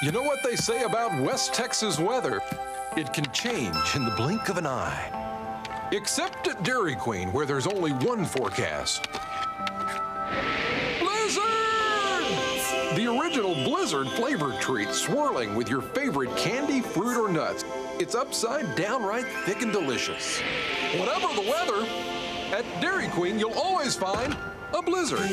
You know what they say about West Texas weather? It can change in the blink of an eye. Except at Dairy Queen, where there's only one forecast. Blizzard! The original Blizzard flavored treat swirling with your favorite candy, fruit, or nuts. It's upside downright thick and delicious. Whatever the weather, at Dairy Queen you'll always find a Blizzard.